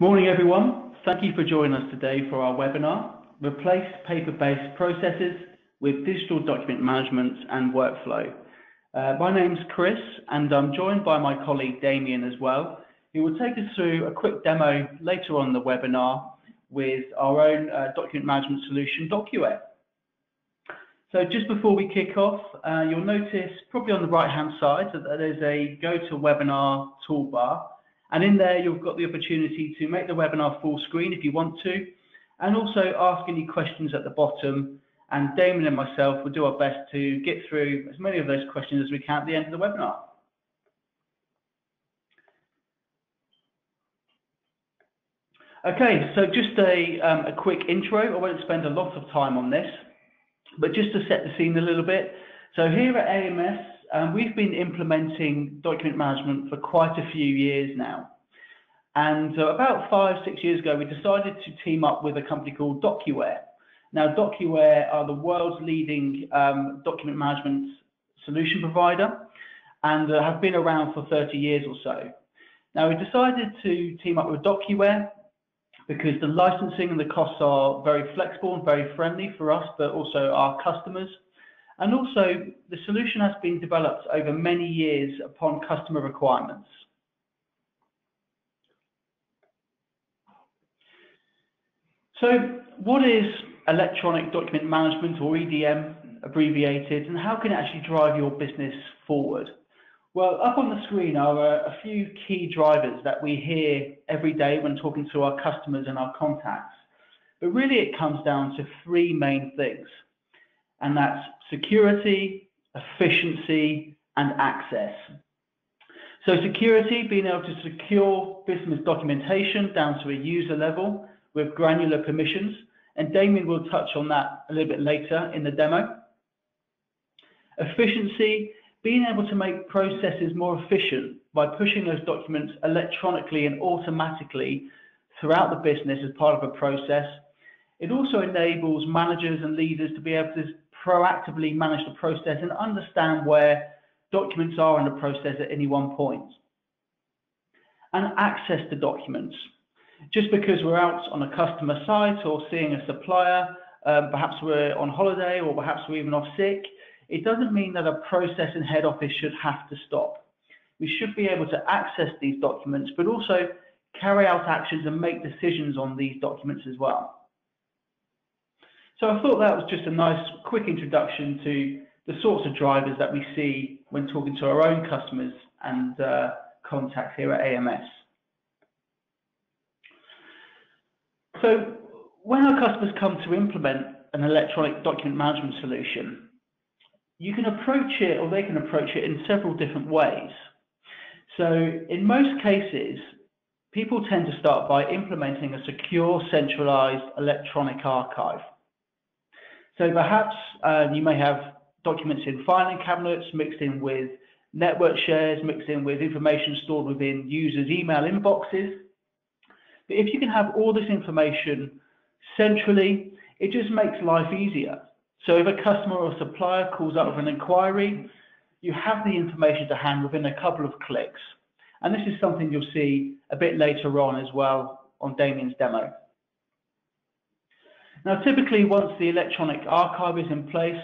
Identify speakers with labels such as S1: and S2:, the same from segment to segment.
S1: Morning, everyone. Thank you for joining us today for our webinar, Replace Paper-Based Processes with Digital Document Management and Workflow. Uh, my name's Chris, and I'm joined by my colleague Damien as well, who will take us through a quick demo later on the webinar with our own uh, document management solution, DocuWare. So just before we kick off, uh, you'll notice probably on the right-hand side that there's a Go to Webinar toolbar. And in there, you've got the opportunity to make the webinar full screen if you want to, and also ask any questions at the bottom. And Damien and myself will do our best to get through as many of those questions as we can at the end of the webinar. Okay, so just a, um, a quick intro. I won't spend a lot of time on this. But just to set the scene a little bit, so here at AMS, um, we've been implementing document management for quite a few years now. And uh, about five, six years ago, we decided to team up with a company called DocuWare. Now, DocuWare are the world's leading um, document management solution provider and uh, have been around for 30 years or so. Now, we decided to team up with DocuWare because the licensing and the costs are very flexible and very friendly for us, but also our customers. And also, the solution has been developed over many years upon customer requirements. So what is electronic document management or EDM abbreviated and how can it actually drive your business forward? Well, up on the screen are a, a few key drivers that we hear every day when talking to our customers and our contacts. But really it comes down to three main things, and that's security, efficiency, and access. So security, being able to secure business documentation down to a user level with granular permissions, and Damien will touch on that a little bit later in the demo. Efficiency, being able to make processes more efficient by pushing those documents electronically and automatically throughout the business as part of a process. It also enables managers and leaders to be able to proactively manage the process and understand where documents are in the process at any one point. And access to documents. Just because we're out on a customer site or seeing a supplier, um, perhaps we're on holiday or perhaps we're even off sick, it doesn't mean that a process in head office should have to stop. We should be able to access these documents, but also carry out actions and make decisions on these documents as well. So I thought that was just a nice quick introduction to the sorts of drivers that we see when talking to our own customers and uh, contacts here at AMS. So when our customers come to implement an electronic document management solution, you can approach it or they can approach it in several different ways. So in most cases, people tend to start by implementing a secure centralized electronic archive. So perhaps uh, you may have documents in filing cabinets mixed in with network shares, mixed in with information stored within users' email inboxes. But if you can have all this information centrally, it just makes life easier. So if a customer or supplier calls up with an inquiry, you have the information to hand within a couple of clicks. And this is something you'll see a bit later on as well on Damien's demo. Now, typically, once the electronic archive is in place,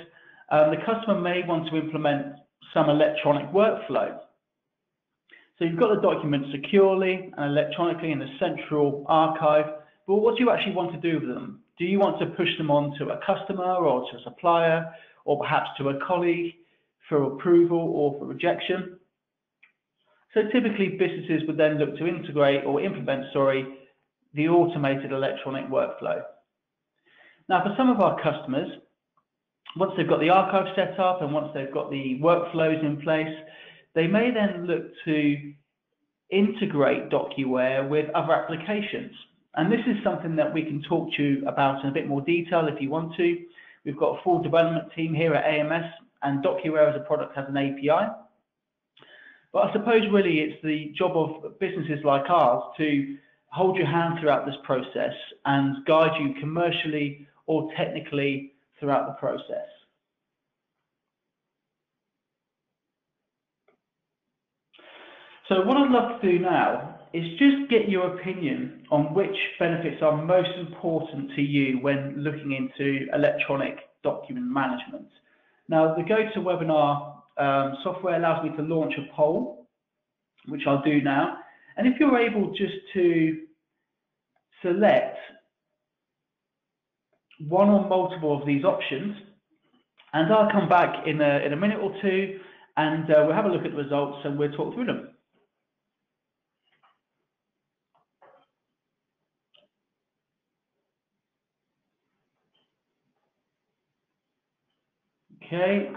S1: um, the customer may want to implement some electronic workflow. So you've got the document securely and electronically in the central archive, but what do you actually want to do with them? Do you want to push them on to a customer or to a supplier or perhaps to a colleague for approval or for rejection? So typically businesses would then look to integrate or implement, sorry, the automated electronic workflow. Now for some of our customers, once they've got the archive set up and once they've got the workflows in place, they may then look to integrate DocuWare with other applications. And this is something that we can talk to you about in a bit more detail if you want to. We've got a full development team here at AMS and DocuWare as a product has an API. But I suppose really it's the job of businesses like ours to hold your hand throughout this process and guide you commercially or technically throughout the process. So what I'd love to do now is just get your opinion on which benefits are most important to you when looking into electronic document management. Now, the GoToWebinar um, software allows me to launch a poll, which I'll do now. And if you're able just to select one or multiple of these options, and I'll come back in a, in a minute or two, and uh, we'll have a look at the results and we'll talk through them. Okay.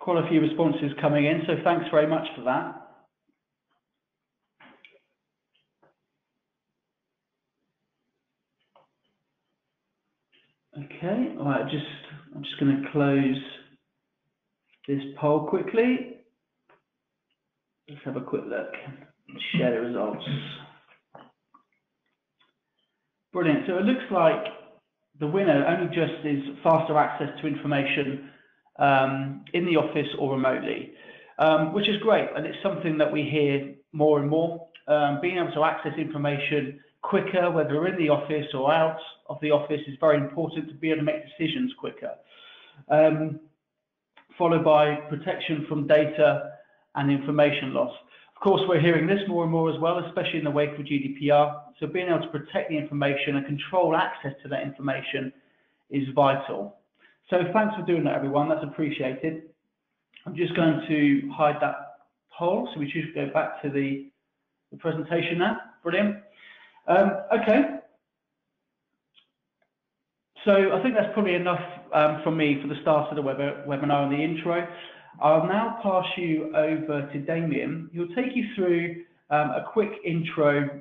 S1: Quite a few responses coming in, so thanks very much for that. Okay, all right, just I'm just going to close this poll quickly. Let's have a quick look share the results. Brilliant. So it looks like the winner only just is faster access to information um, in the office or remotely, um, which is great. And it's something that we hear more and more. Um, being able to access information quicker, whether we're in the office or out of the office, is very important to be able to make decisions quicker. Um, followed by protection from data and information loss. Of course, we're hearing this more and more as well, especially in the wake of GDPR. So being able to protect the information and control access to that information is vital. So thanks for doing that, everyone. That's appreciated. I'm just going to hide that poll, so we should go back to the, the presentation now. Brilliant. Um, okay. So I think that's probably enough um, from me for the start of the web webinar and the intro. I'll now pass you over to Damien. He'll take you through um, a quick intro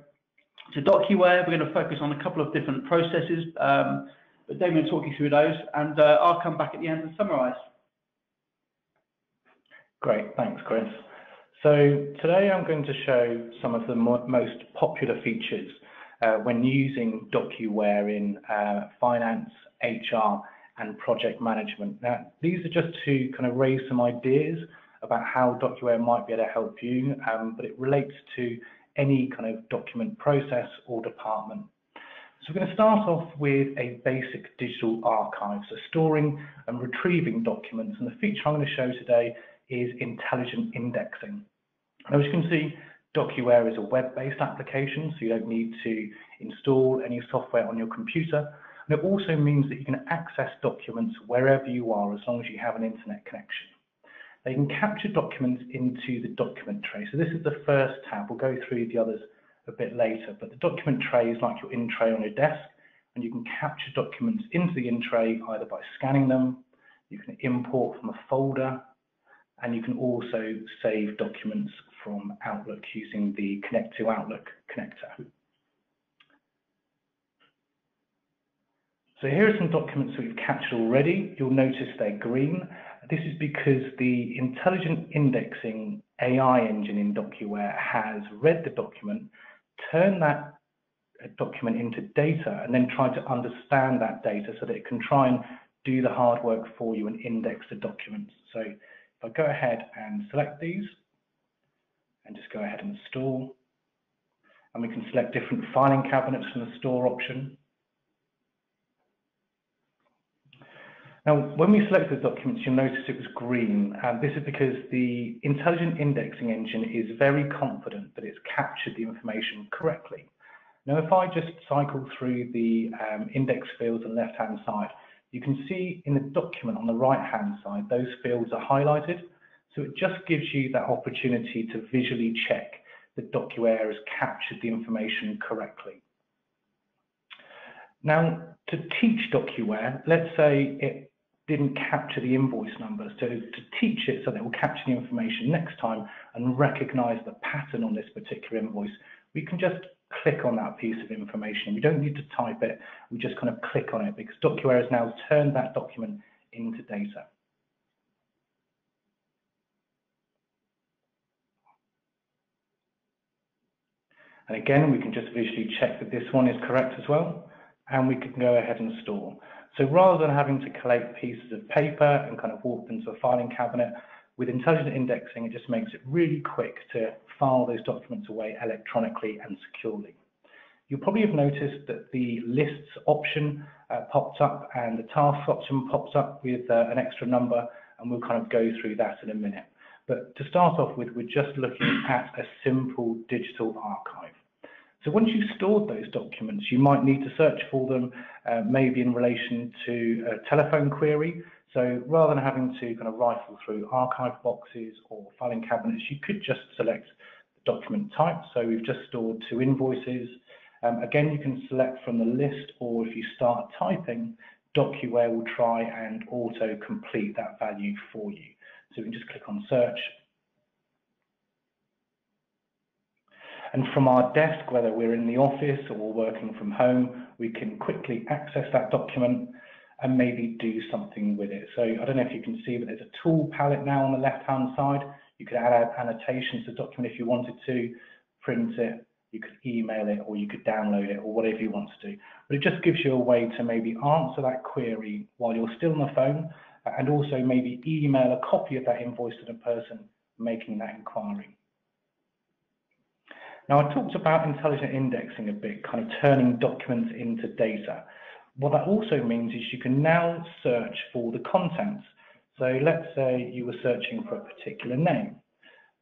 S1: to DocuWare. We're going to focus on a couple of different processes, um, but Damien will talk you through those, and uh, I'll come back at the end and summarize.
S2: Great, thanks, Chris. So today I'm going to show some of the mo most popular features uh, when using DocuWare in uh, finance, HR, and project management. Now, these are just to kind of raise some ideas about how DocuWare might be able to help you, um, but it relates to any kind of document process or department. So we're going to start off with a basic digital archive, so storing and retrieving documents. And the feature I'm going to show today is intelligent indexing. Now, as you can see, DocuWare is a web-based application, so you don't need to install any software on your computer. And it also means that you can access documents wherever you are as long as you have an internet connection. They can capture documents into the document tray. So this is the first tab. We'll go through the others a bit later, but the document tray is like your in tray on your desk, and you can capture documents into the in tray either by scanning them, you can import from a folder, and you can also save documents from Outlook using the Connect to Outlook connector. So here are some documents that we've captured already. You'll notice they're green. This is because the intelligent indexing AI engine in DocuWare has read the document, turned that document into data, and then tried to understand that data so that it can try and do the hard work for you and index the documents. So if I go ahead and select these, and just go ahead and store, and we can select different filing cabinets from the store option. Now, when we selected the documents, you'll notice it was green, and this is because the intelligent indexing engine is very confident that it's captured the information correctly. Now, if I just cycle through the um, index fields on the left-hand side, you can see in the document on the right-hand side, those fields are highlighted. So it just gives you that opportunity to visually check that DocuWare has captured the information correctly. Now, to teach DocuWare, let's say it didn't capture the invoice number. to, to teach it so that it will capture the information next time and recognize the pattern on this particular invoice, we can just click on that piece of information. We don't need to type it, we just kind of click on it because DocuWare has now turned that document into data. And again, we can just visually check that this one is correct as well, and we can go ahead and store. So rather than having to collect pieces of paper and kind of walk them to a filing cabinet, With intelligent indexing, it just makes it really quick to file those documents away electronically and securely. You'll probably have noticed that the lists option uh, popped up and the tasks option pops up with uh, an extra number, and we'll kind of go through that in a minute. But to start off with, we're just looking at a simple digital archive. So once you've stored those documents, you might need to search for them, uh, maybe in relation to a telephone query. So rather than having to kind of rifle through archive boxes or filing cabinets, you could just select the document type. So we've just stored two invoices. Um, again, you can select from the list, or if you start typing, DocuWare will try and auto complete that value for you. So we can just click on search And from our desk, whether we're in the office or working from home, we can quickly access that document and maybe do something with it. So I don't know if you can see, but there's a tool palette now on the left-hand side. You could add annotations to the document if you wanted to, print it, you could email it, or you could download it, or whatever you want to do. But it just gives you a way to maybe answer that query while you're still on the phone, and also maybe email a copy of that invoice to the person making that inquiry. Now, I talked about intelligent indexing a bit, kind of turning documents into data. What that also means is you can now search for the contents. So let's say you were searching for a particular name.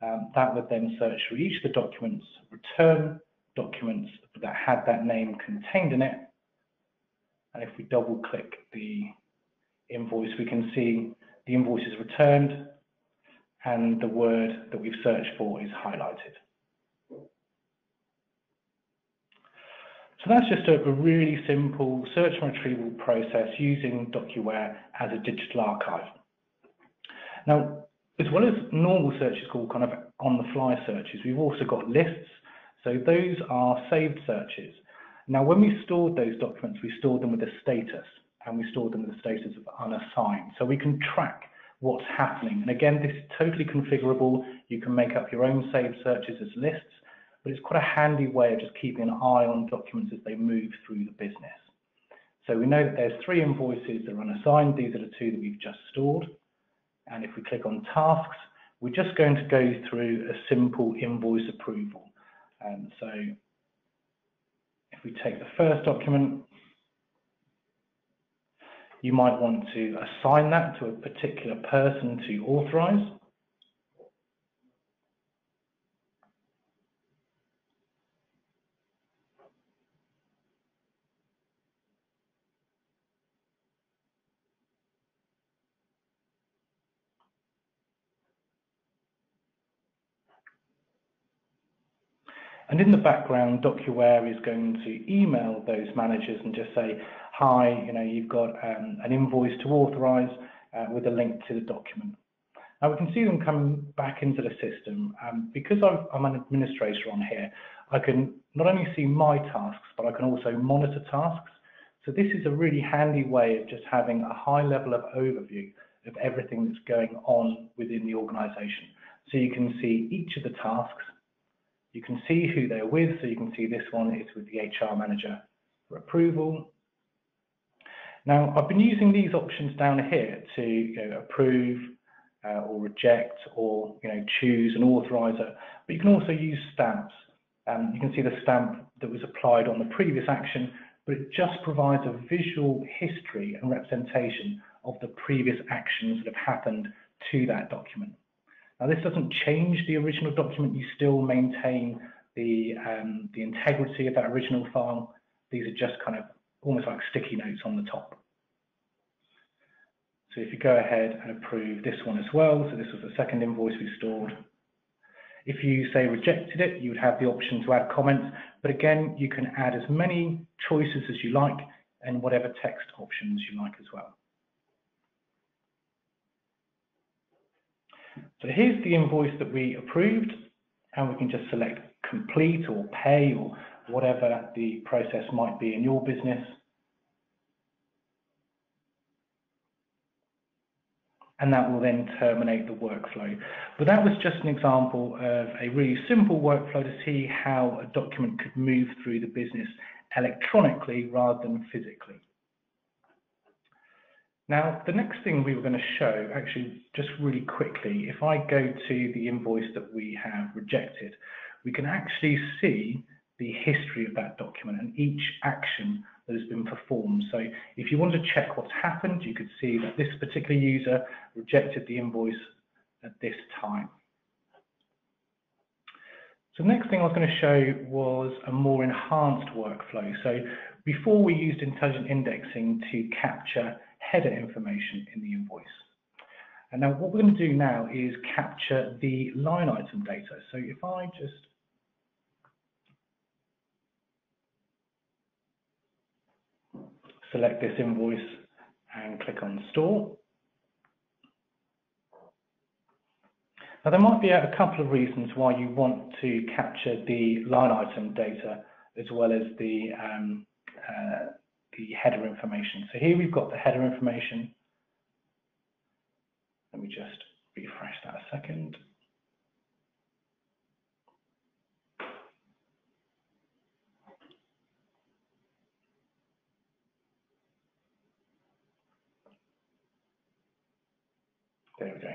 S2: Um, that would then search for each of the documents, return documents that had that name contained in it. And if we double click the invoice, we can see the invoice is returned and the word that we've searched for is highlighted. So that's just a, a really simple search and retrieval process using DocuWare as a digital archive. Now, as well as normal searches called kind of on-the-fly searches, we've also got lists. So those are saved searches. Now, when we stored those documents, we stored them with a status, and we stored them with a status of unassigned. So we can track what's happening. And again, this is totally configurable. You can make up your own saved searches as lists, but it's quite a handy way of just keeping an eye on documents as they move through the business. So we know that there's three invoices that are unassigned. These are the two that we've just stored. And if we click on tasks, we're just going to go through a simple invoice approval. And so if we take the first document, you might want to assign that to a particular person to authorize. And in the background, DocuWare is going to email those managers and just say, hi, you know, you've got um, an invoice to authorize uh, with a link to the document. Now we can see them come back into the system. Um, because i am an administrator on here, I can not only see my tasks, but I can also monitor tasks. So this is a really handy way of just having a high level of overview of everything that's going on within the organization. So you can see each of the tasks you can see who they're with, so you can see this one is with the HR manager for approval. Now, I've been using these options down here to you know, approve uh, or reject or you know choose an authorizer, but you can also use stamps. Um, you can see the stamp that was applied on the previous action, but it just provides a visual history and representation of the previous actions that have happened to that document. Now, this doesn't change the original document. You still maintain the, um, the integrity of that original file. These are just kind of almost like sticky notes on the top. So if you go ahead and approve this one as well, so this was the second invoice we stored. If you say rejected it, you would have the option to add comments, but again, you can add as many choices as you like and whatever text options you like as well. So here's the invoice that we approved, and we can just select complete or pay or whatever the process might be in your business. And that will then terminate the workflow. But that was just an example of a really simple workflow to see how a document could move through the business electronically rather than physically. Now, the next thing we were going to show, actually, just really quickly, if I go to the invoice that we have rejected, we can actually see the history of that document and each action that has been performed. So if you want to check what's happened, you could see that this particular user rejected the invoice at this time. So the next thing I was going to show was a more enhanced workflow. So before we used intelligent indexing to capture header information in the invoice. And now what we're going to do now is capture the line item data. So if I just select this invoice and click on store. Now there might be a couple of reasons why you want to capture the line item data as well as the um, uh, the header information. So here we've got the header information. Let me just refresh that a second. There we go.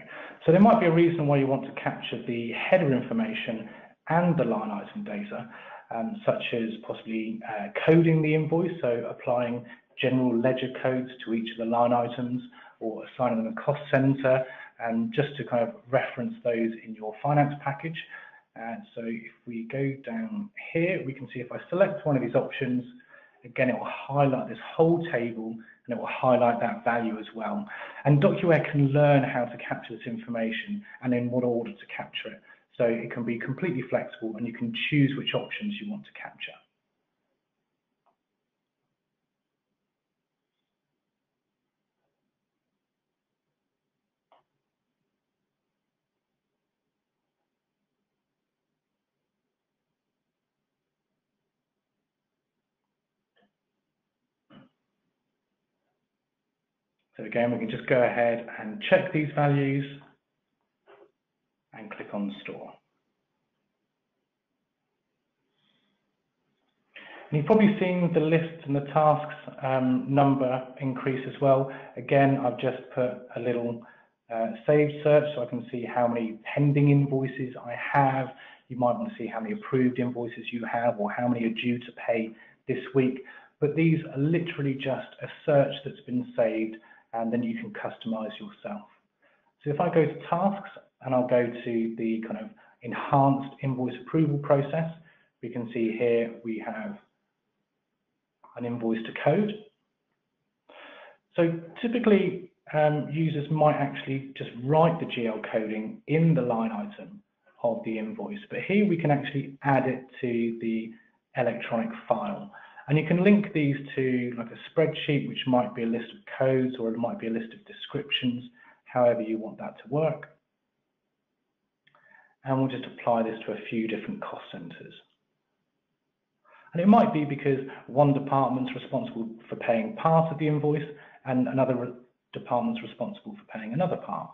S2: So there might be a reason why you want to capture the header information and the line item data, um, such as possibly uh, coding the invoice, so applying general ledger codes to each of the line items or assigning them a cost center, and just to kind of reference those in your finance package. And so if we go down here, we can see if I select one of these options, again, it will highlight this whole table and it will highlight that value as well. And DocuWare can learn how to capture this information and in what order to capture it. So it can be completely flexible and you can choose which options you want to capture. So again, we can just go ahead and check these values and click on store. And you've probably seen the list and the tasks um, number increase as well. Again, I've just put a little uh, saved search so I can see how many pending invoices I have. You might want to see how many approved invoices you have or how many are due to pay this week. But these are literally just a search that's been saved and then you can customize yourself. So if I go to tasks and I'll go to the kind of enhanced invoice approval process, we can see here we have an invoice to code. So typically um, users might actually just write the GL coding in the line item of the invoice, but here we can actually add it to the electronic file. And you can link these to like a spreadsheet, which might be a list of codes or it might be a list of descriptions, however you want that to work. And we'll just apply this to a few different cost centers. And it might be because one department's responsible for paying part of the invoice and another department's responsible for paying another part.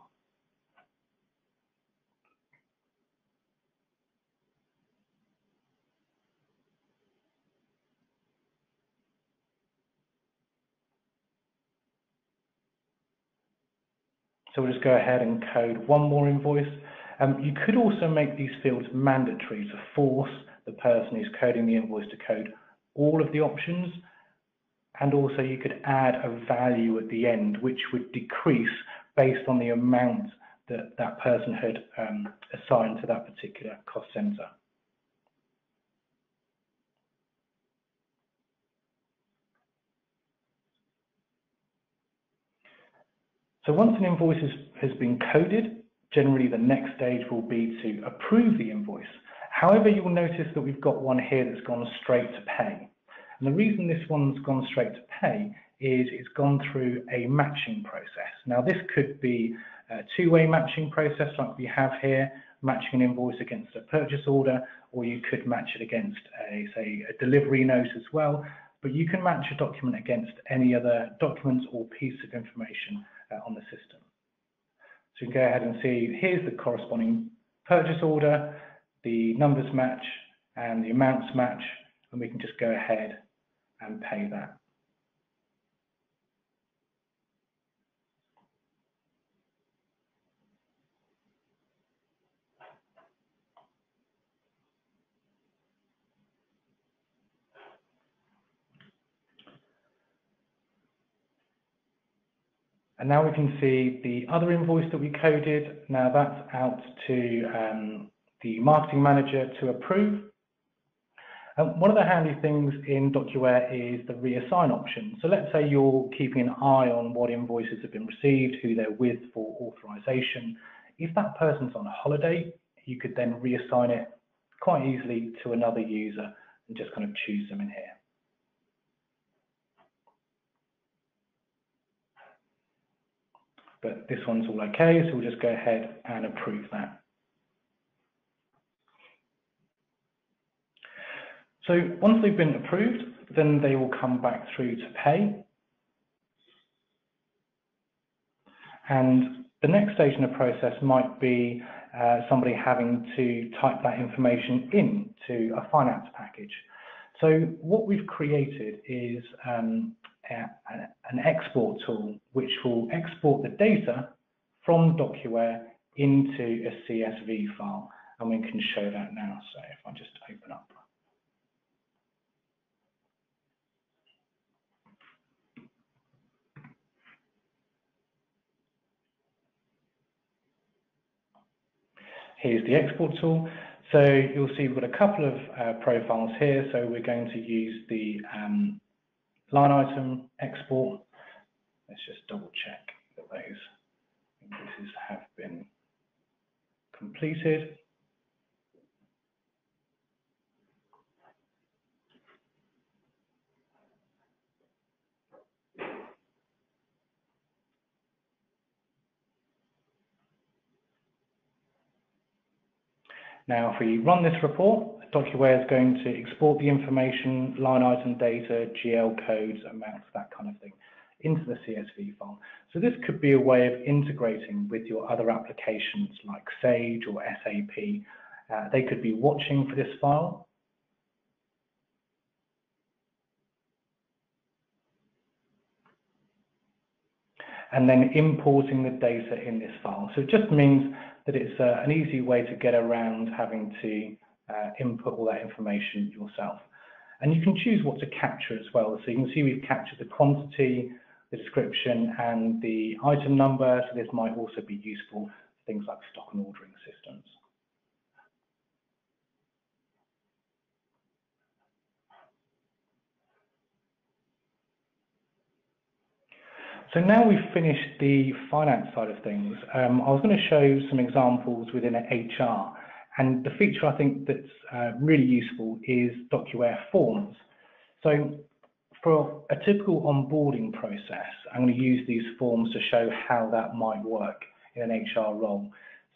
S2: So we'll just go ahead and code one more invoice. Um, you could also make these fields mandatory to force the person who's coding the invoice to code all of the options. And also you could add a value at the end, which would decrease based on the amount that that person had um, assigned to that particular cost center. So once an invoice has been coded, generally the next stage will be to approve the invoice. However, you will notice that we've got one here that's gone straight to pay. And the reason this one's gone straight to pay is it's gone through a matching process. Now this could be a two-way matching process like we have here, matching an invoice against a purchase order, or you could match it against a, say, a delivery note as well. But you can match a document against any other documents or piece of information uh, on the system. So you can go ahead and see, here's the corresponding purchase order, the numbers match and the amounts match, and we can just go ahead and pay that. And now we can see the other invoice that we coded. Now that's out to um, the marketing manager to approve. Um, one of the handy things in DocuWare is the reassign option. So let's say you're keeping an eye on what invoices have been received, who they're with for authorization. If that person's on a holiday, you could then reassign it quite easily to another user and just kind of choose them in here. But this one's all okay, so we'll just go ahead and approve that. So once they've been approved, then they will come back through to pay. And the next stage in the process might be uh, somebody having to type that information into a finance package. So what we've created is um, a, an export tool which will export the data from DocuWare into a CSV file. And we can show that now. So if I just open up Here's the export tool. So you'll see we've got a couple of uh, profiles here. So we're going to use the um, line item export. Let's just double check that those invoices have been completed. Now, if we run this report, DocuWare is going to export the information, line item data, GL codes, amounts, that kind of thing, into the CSV file. So this could be a way of integrating with your other applications like Sage or SAP. Uh, they could be watching for this file. And then importing the data in this file. So it just means that it's uh, an easy way to get around having to uh, input all that information yourself. And you can choose what to capture as well. So you can see we've captured the quantity, the description, and the item number. So this might also be useful for things like stock and ordering systems. So now we've finished the finance side of things, um, I was going to show some examples within HR. And the feature I think that's uh, really useful is DocuWare Forms. So for a typical onboarding process, I'm going to use these forms to show how that might work in an HR role.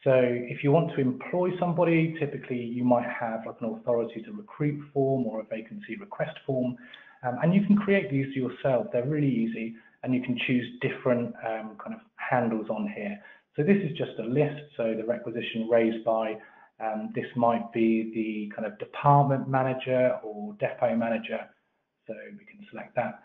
S2: So if you want to employ somebody, typically you might have like an authority to recruit form or a vacancy request form. Um, and you can create these yourself. They're really easy and you can choose different um, kind of handles on here. So this is just a list, so the requisition raised by, um, this might be the kind of department manager or depot manager, so we can select that.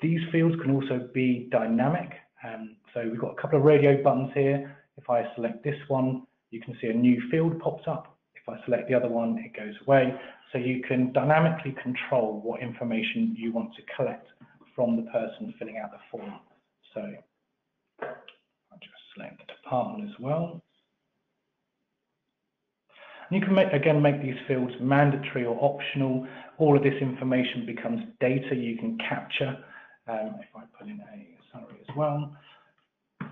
S2: These fields can also be dynamic, um, so we've got a couple of radio buttons here. If I select this one, you can see a new field pops up. If I select the other one, it goes away. So you can dynamically control what information you want to collect from the person filling out the form. So I'll just select the department as well. And you can make, again make these fields mandatory or optional. All of this information becomes data you can capture. Um, if I put in a salary as well, a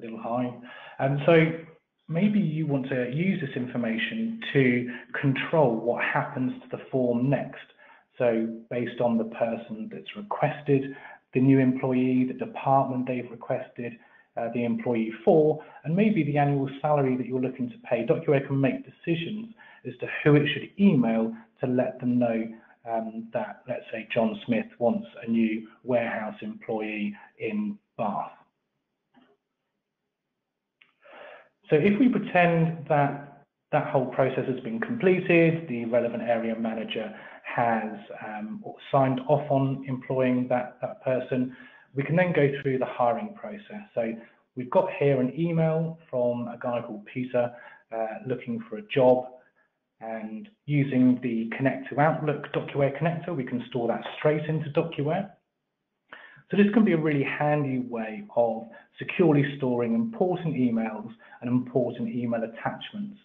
S2: little high. And so maybe you want to use this information to control what happens to the form next. So based on the person that's requested, the new employee, the department they've requested, uh, the employee for, and maybe the annual salary that you're looking to pay, DocuWare can make decisions as to who it should email to let them know um, that, let's say, John Smith wants a new warehouse employee in Bath. So if we pretend that that whole process has been completed, the relevant area manager has um, signed off on employing that, that person, we can then go through the hiring process. So we've got here an email from a guy called Peter uh, looking for a job and using the Connect to Outlook DocuWare connector, we can store that straight into DocuWare. So this can be a really handy way of securely storing important emails and important email attachments.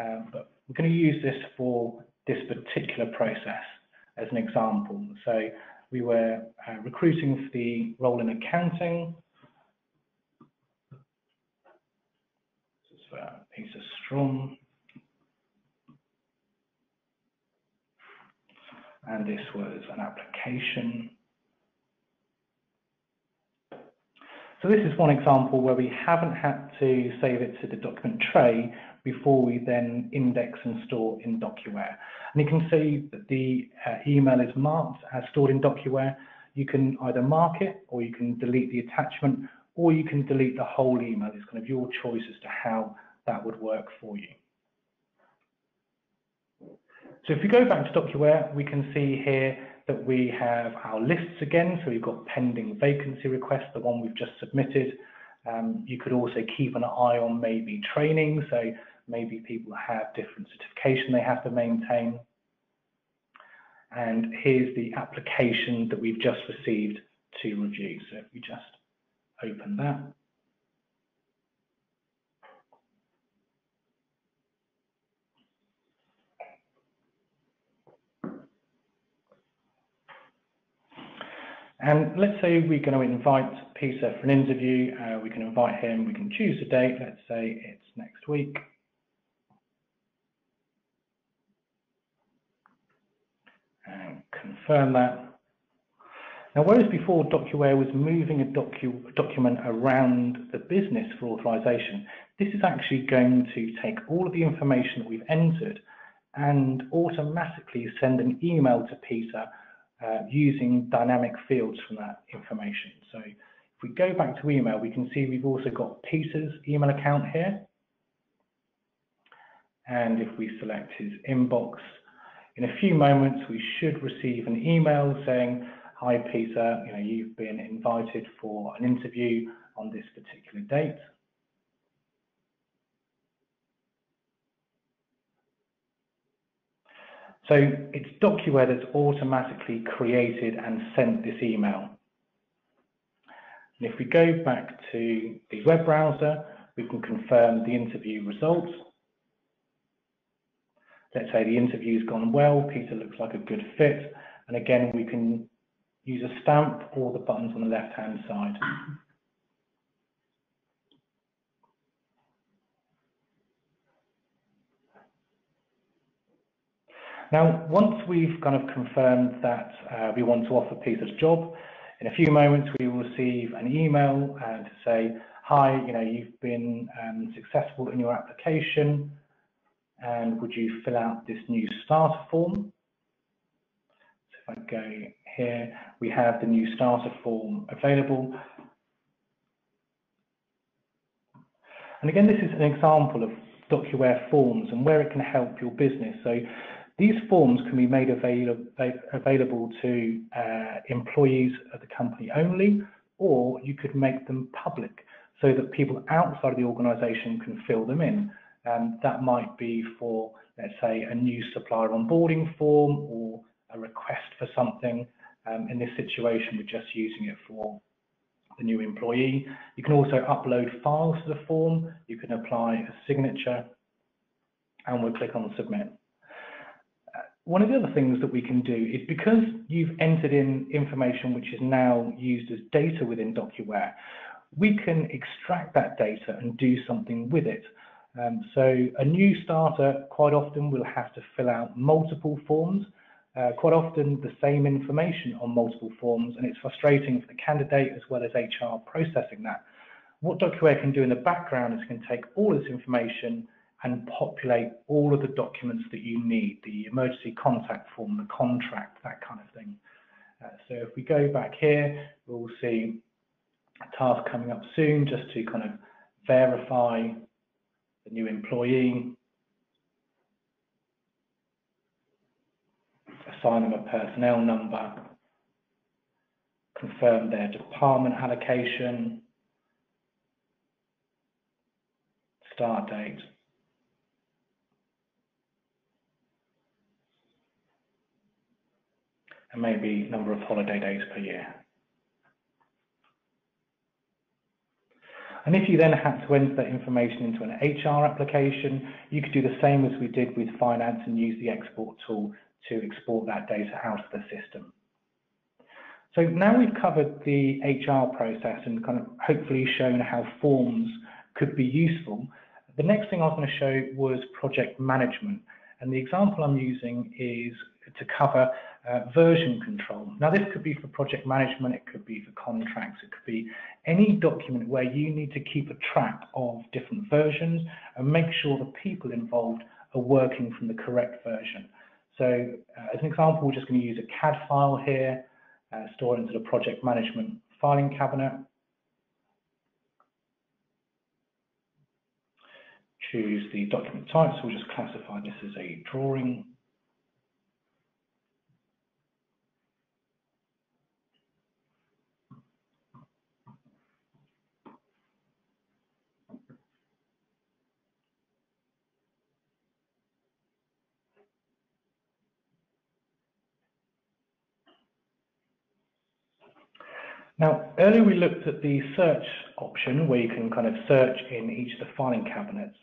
S2: Um, but we're going to use this for this particular process as an example. So we were uh, recruiting for the role in accounting. This is for Peter Strom. And this was an application. So this is one example where we haven't had to save it to the document tray before we then index and store in DocuWare. And you can see that the uh, email is marked as stored in DocuWare. You can either mark it or you can delete the attachment or you can delete the whole email. It's kind of your choice as to how that would work for you. So if we go back to DocuWare, we can see here that we have our lists again. So we've got pending vacancy requests, the one we've just submitted. Um, you could also keep an eye on maybe training. So maybe people have different certification they have to maintain. And here's the application that we've just received to review. So if we just open that. And let's say we're going to invite Peter for an interview. Uh, we can invite him. We can choose a date. Let's say it's next week. And confirm that. Now, whereas before DocuWare was moving a docu document around the business for authorization, this is actually going to take all of the information that we've entered and automatically send an email to Peter uh, using dynamic fields from that information. So if we go back to email, we can see we've also got Peter's email account here. And if we select his inbox, in a few moments, we should receive an email saying, hi, Peter, you know, you've been invited for an interview on this particular date. So it's DocuWare that's automatically created and sent this email. And if we go back to the web browser, we can confirm the interview results. Let's say the interview's gone well, Peter looks like a good fit. And again, we can use a stamp or the buttons on the left-hand side. Now, once we've kind of confirmed that uh, we want to offer Peter's job, in a few moments we will receive an email uh, to say, hi, you know, you've been um, successful in your application and would you fill out this new starter form? So if I go here, we have the new starter form available. And again, this is an example of DocuWare forms and where it can help your business. So these forms can be made avail available to uh, employees of the company only, or you could make them public so that people outside of the organization can fill them in. Um, that might be for, let's say, a new supplier onboarding form or a request for something. Um, in this situation, we're just using it for the new employee. You can also upload files to the form. You can apply a signature and we'll click on submit one of the other things that we can do is because you've entered in information which is now used as data within DocuWare, we can extract that data and do something with it. Um, so a new starter quite often will have to fill out multiple forms, uh, quite often the same information on multiple forms, and it's frustrating for the candidate as well as HR processing that. What DocuWare can do in the background is can take all this information and populate all of the documents that you need, the emergency contact form, the contract, that kind of thing. Uh, so if we go back here, we'll see a task coming up soon just to kind of verify the new employee, assign them a personnel number, confirm their department allocation, start date, and maybe number of holiday days per year. And if you then had to enter that information into an HR application, you could do the same as we did with finance and use the export tool to export that data out of the system. So now we've covered the HR process and kind of hopefully shown how forms could be useful. The next thing I was going to show was project management. And the example I'm using is to cover uh, version control. Now, this could be for project management, it could be for contracts, it could be any document where you need to keep a track of different versions and make sure the people involved are working from the correct version. So, uh, as an example, we're just going to use a CAD file here, uh, store into the project management filing cabinet. Choose the document type, so we'll just classify this as a drawing Now, earlier we looked at the search option where you can kind of search in each of the filing cabinets.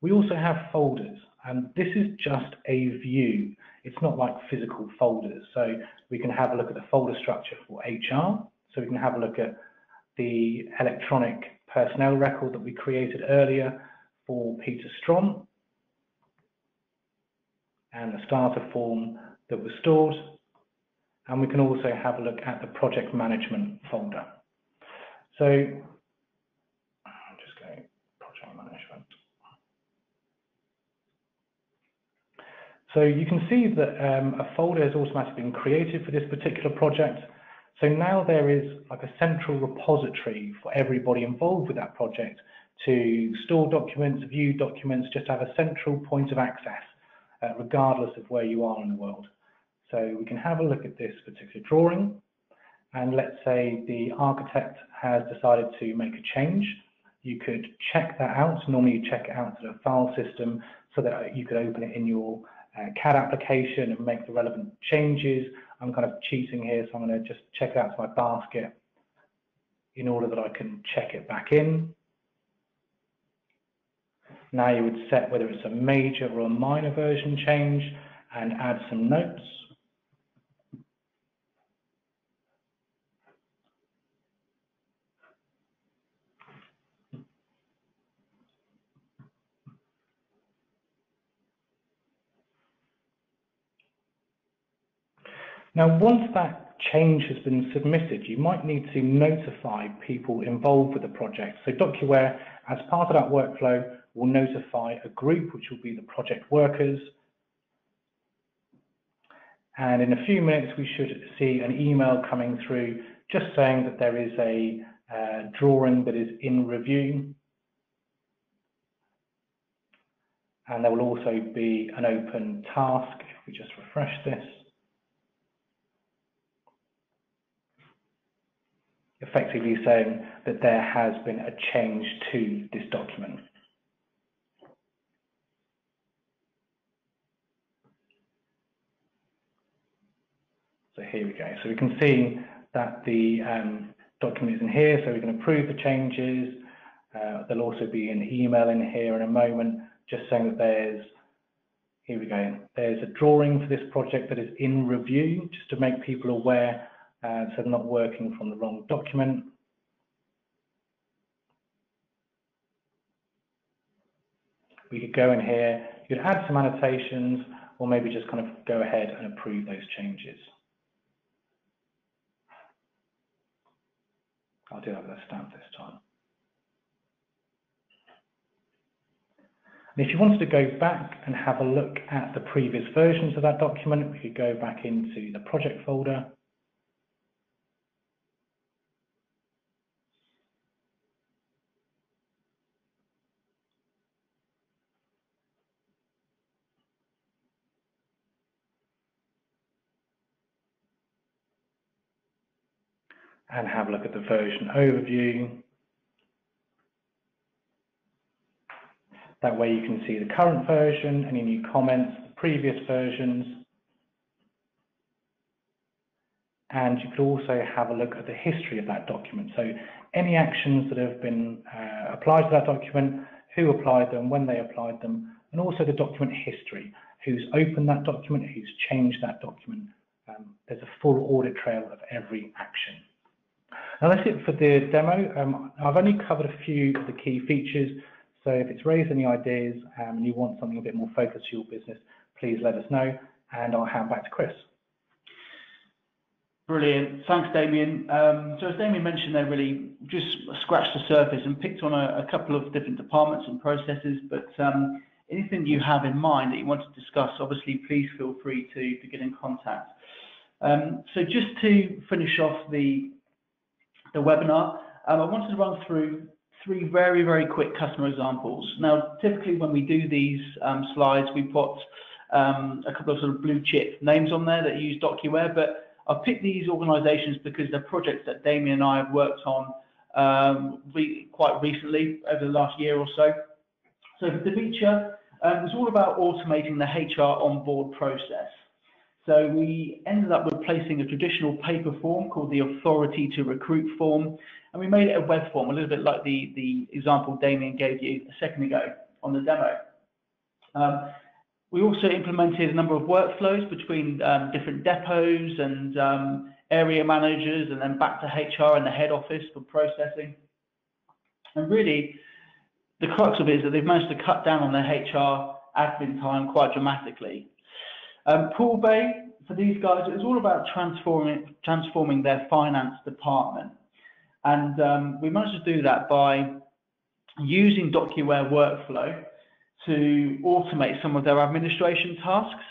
S2: We also have folders, and this is just a view. It's not like physical folders. So we can have a look at the folder structure for HR. So we can have a look at the electronic personnel record that we created earlier for Peter Strom and the starter form that was stored and we can also have a look at the project management folder. So just going project management. So you can see that um, a folder has automatically been created for this particular project. So now there is like a central repository for everybody involved with that project to store documents, view documents, just have a central point of access, uh, regardless of where you are in the world. So we can have a look at this particular drawing. And let's say the architect has decided to make a change. You could check that out. Normally you check it out to the file system so that you could open it in your uh, CAD application and make the relevant changes. I'm kind of cheating here, so I'm going to just check it out to my basket in order that I can check it back in. Now you would set whether it's a major or a minor version change and add some notes. Now, once that change has been submitted, you might need to notify people involved with the project. So DocuWare, as part of that workflow, will notify a group, which will be the project workers. And in a few minutes, we should see an email coming through just saying that there is a uh, drawing that is in review. And there will also be an open task, if we just refresh this. Effectively saying that there has been a change to this document. So here we go. So we can see that the um, document is in here, so we can approve the changes. Uh, there'll also be an email in here in a moment, just saying that there's, here we go, there's a drawing for this project that is in review, just to make people aware uh, so not working from the wrong document. We could go in here, you could add some annotations, or maybe just kind of go ahead and approve those changes. I'll do that with a stamp this time. And if you wanted to go back and have a look at the previous versions of that document, we could go back into the project folder and have a look at the version overview. That way you can see the current version, any new comments, the previous versions, and you could also have a look at the history of that document. So any actions that have been uh, applied to that document, who applied them, when they applied them, and also the document history, who's opened that document, who's changed that document. Um, there's a full audit trail of every action. Now that's it for the demo. Um, I've only covered a few of the key features, so if it's raised any ideas um, and you want something a bit more focused to your business, please let us know, and I'll hand back to Chris.
S1: Brilliant. Thanks, Damien. Um, so as Damien mentioned there, really just scratched the surface and picked on a, a couple of different departments and processes, but um, anything you have in mind that you want to discuss, obviously, please feel free to, to get in contact. Um, so just to finish off the, the webinar, um, I wanted to run through three very, very quick customer examples. Now, typically when we do these um, slides, we put um, a couple of sort of blue chip names on there that use DocuWare, but I've picked these organisations because they're projects that Damien and I have worked on um, re quite recently over the last year or so. So for Davicha, um, it was all about automating the HR onboard process. So we ended up replacing a traditional paper form called the authority to recruit form, and we made it a web form, a little bit like the, the example Damien gave you a second ago on the demo. Um, we also implemented a number of workflows between um, different depots and um, area managers and then back to HR and the head office for processing. And really, the crux of it is that they've managed to cut down on their HR admin time quite dramatically. Um, Poolbay, for these guys, it was all about transforming, transforming their finance department. And um, we managed to do that by using DocuWare workflow to automate some of their administration tasks.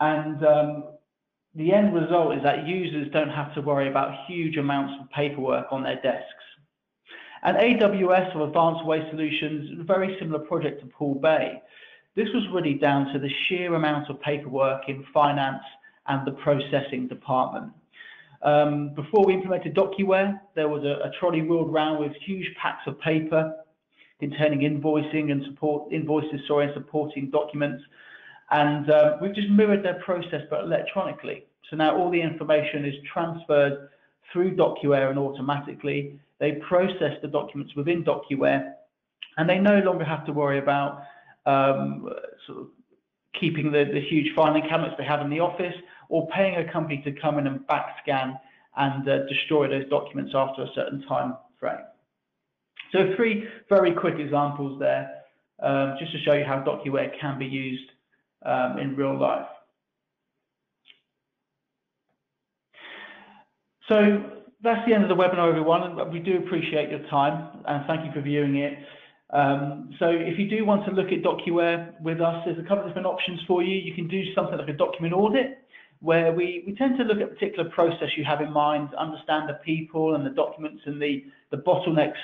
S1: And um, the end result is that users don't have to worry about huge amounts of paperwork on their desks. And AWS or Advanced Waste Solutions, a very similar project to Poolbay. This was really down to the sheer amount of paperwork in finance and the processing department. Um, before we implemented DocuWare, there was a, a trolley wheeled around with huge packs of paper containing invoicing and support invoices, sorry, and supporting documents. And uh, we've just mirrored their process, but electronically. So now all the information is transferred through DocuWare and automatically. They process the documents within DocuWare, and they no longer have to worry about um, sort of keeping the, the huge filing cabinets they have in the office or paying a company to come in and back scan and uh, destroy those documents after a certain time frame. So three very quick examples there, um, just to show you how DocuWare can be used um, in real life. So that's the end of the webinar, everyone. We do appreciate your time and thank you for viewing it. Um, so if you do want to look at DocuWare with us, there's a couple of different options for you. You can do something like a document audit, where we, we tend to look at a particular process you have in mind, understand the people and the documents and the, the bottlenecks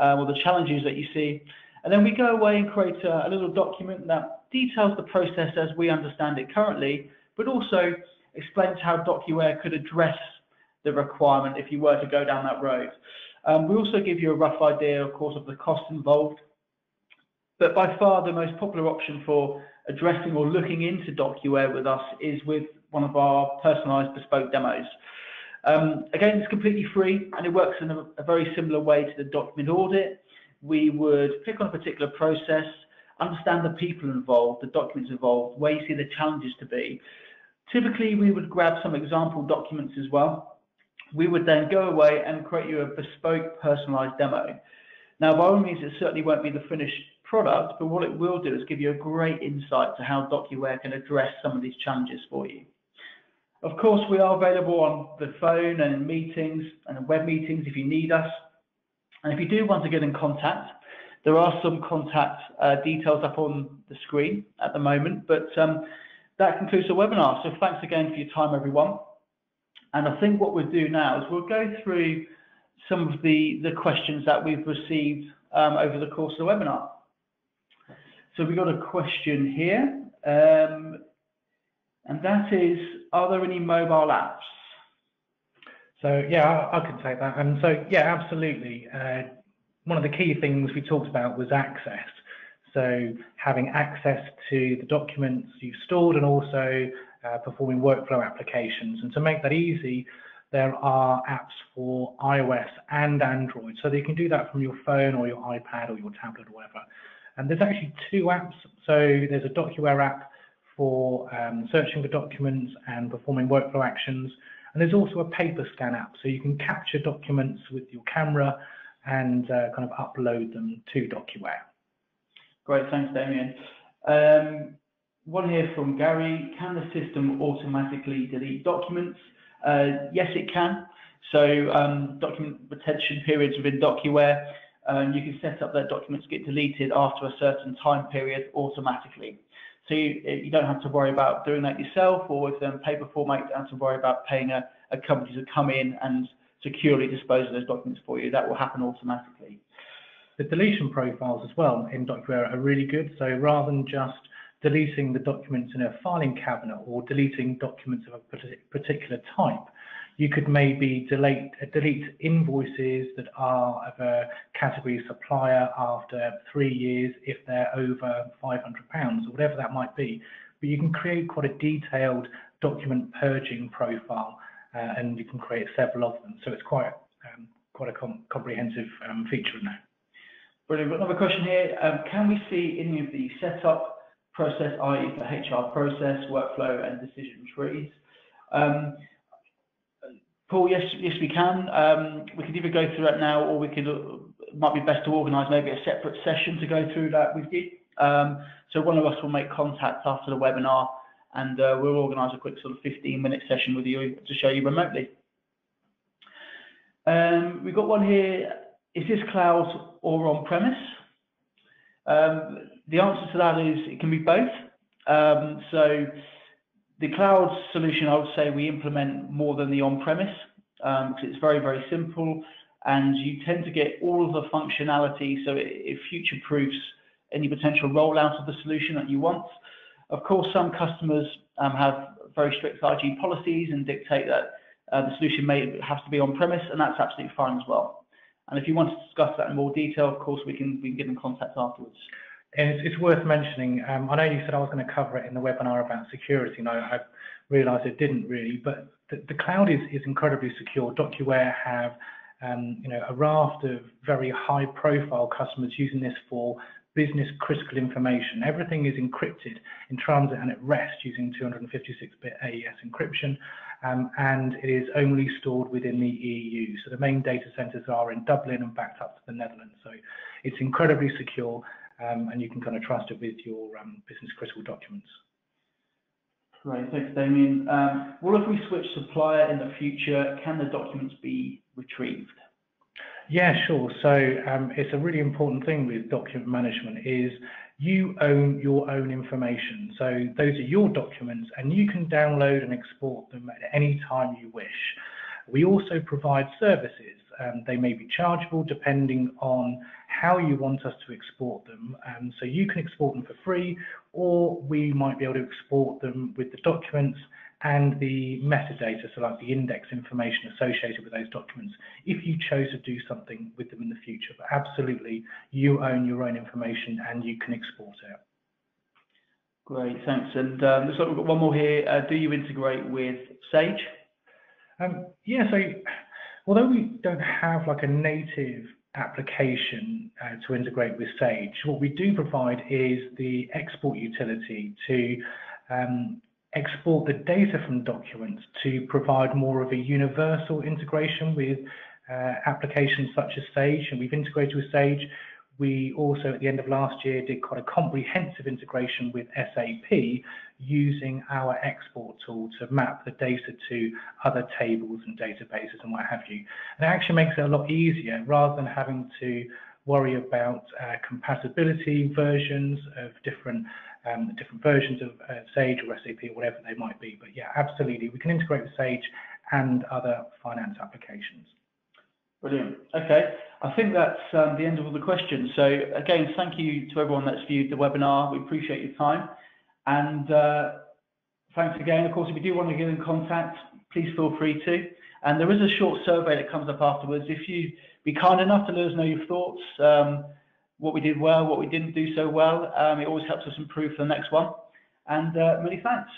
S1: uh, or the challenges that you see. And then we go away and create a, a little document that details the process as we understand it currently, but also explains how DocuWare could address the requirement if you were to go down that road. Um, we also give you a rough idea, of course, of the cost involved. But by far the most popular option for addressing or looking into DocuWare with us is with one of our personalized bespoke demos. Um, again, it's completely free and it works in a, a, very similar way to the document audit. We would click on a particular process, understand the people involved, the documents involved, where you see the challenges to be. Typically, we would grab some example documents as well. We would then go away and create you a bespoke personalized demo. Now, by all means, it certainly won't be the finished product, but what it will do is give you a great insight to how DocuWare can address some of these challenges for you. Of course, we are available on the phone and in meetings and web meetings if you need us. And if you do want to get in contact, there are some contact uh, details up on the screen at the moment, but um, that concludes the webinar. So thanks again for your time, everyone. And I think what we'll do now is we'll go through some of the, the questions that we've received um, over the course of the webinar. So we've got a question here. Um, and that is, are there any mobile apps?
S2: So yeah, I, I can take that. And so yeah, absolutely. Uh, one of the key things we talked about was access. So having access to the documents you've stored and also uh, performing workflow applications. And to make that easy, there are apps for iOS and Android. So you can do that from your phone or your iPad or your tablet or whatever. And there's actually two apps. So there's a DocuWare app for um, searching for documents and performing workflow actions. And there's also a paper scan app. So you can capture documents with your camera and uh, kind of upload them to DocuWare.
S1: Great, thanks, Damien. Um, one here from Gary. Can the system automatically delete documents? Uh, yes, it can. So um, document retention periods within DocuWare, um, you can set up that documents get deleted after a certain time period automatically. So you, you don't have to worry about doing that yourself, or if they're paper format, you don't have to worry about paying a, a company to come in and securely dispose of those documents for you. That will happen automatically.
S2: The deletion profiles as well in DocuWare are really good. So rather than just deleting the documents in a filing cabinet or deleting documents of a particular type, you could maybe delete, delete invoices that are of a category supplier after three years if they're over 500 pounds or whatever that might be. But you can create quite a detailed document purging profile uh, and you can create several of them. So it's quite um, quite a com comprehensive um, feature in there.
S1: Brilliant. Another question here. Um, can we see any of the setup process, i.e. the HR process, workflow and decision trees? Paul, yes, yes, we can. Um, we could either go through that now, or we could. It might be best to organise maybe a separate session to go through that with you. Um, so one of us will make contact after the webinar, and uh, we'll organise a quick sort of 15-minute session with you to show you remotely. Um, we've got one here. Is this cloud or on-premise? Um, the answer to that is it can be both. Um, so the cloud solution, I would say we implement more than the on-premise um, because it's very, very simple and you tend to get all of the functionality so it, it future-proofs any potential rollout of the solution that you want. Of course, some customers um, have very strict IG policies and dictate that uh, the solution may has to be on-premise, and that's absolutely fine as well. And if you want to discuss that in more detail, of course, we can we can get in contact afterwards.
S2: And it's, it's worth mentioning, um, I know you said I was going to cover it in the webinar about security, and I, I realized it didn't really, but the, the cloud is, is incredibly secure. DocuWare have um, you know, a raft of very high profile customers using this for business critical information. Everything is encrypted in transit and at rest using 256-bit AES encryption, um, and it is only stored within the EU. So the main data centers are in Dublin and backed up to the Netherlands. So it's incredibly secure um, and you can kind of trust it with your um, business critical documents.
S1: Great, thanks Damien. Um, what if we switch supplier in the future? Can the documents be retrieved?
S2: Yeah, sure. So um, it's a really important thing with document management is you own your own information. So those are your documents and you can download and export them at any time you wish. We also provide services. Um, they may be chargeable depending on how you want us to export them. Um, so you can export them for free, or we might be able to export them with the documents and the metadata, so like the index information associated with those documents, if you chose to do something with them in the future. But absolutely, you own your own information and you can export it.
S1: Great, thanks. And um, like we've got one more here. Uh, do you integrate with Sage?
S2: Um, yeah, so although we don't have like a native application uh, to integrate with Sage, what we do provide is the export utility to um, export the data from documents to provide more of a universal integration with uh, applications such as Sage, and we've integrated with Sage. We also, at the end of last year, did quite a comprehensive integration with SAP using our export tool to map the data to other tables and databases and what have you. And it actually makes it a lot easier rather than having to worry about uh, compatibility versions of different um, different versions of uh, Sage or SAP or whatever they might be. But yeah, absolutely, we can integrate with Sage and other finance applications.
S1: Brilliant. Okay, I think that's um, the end of all the questions. So again, thank you to everyone that's viewed the webinar. We appreciate your time. And uh, thanks again. Of course, if you do want to get in contact, please feel free to. And there is a short survey that comes up afterwards. If you be kind enough to let us know your thoughts, um, what we did well, what we didn't do so well, um, it always helps us improve for the next one. And uh, many thanks.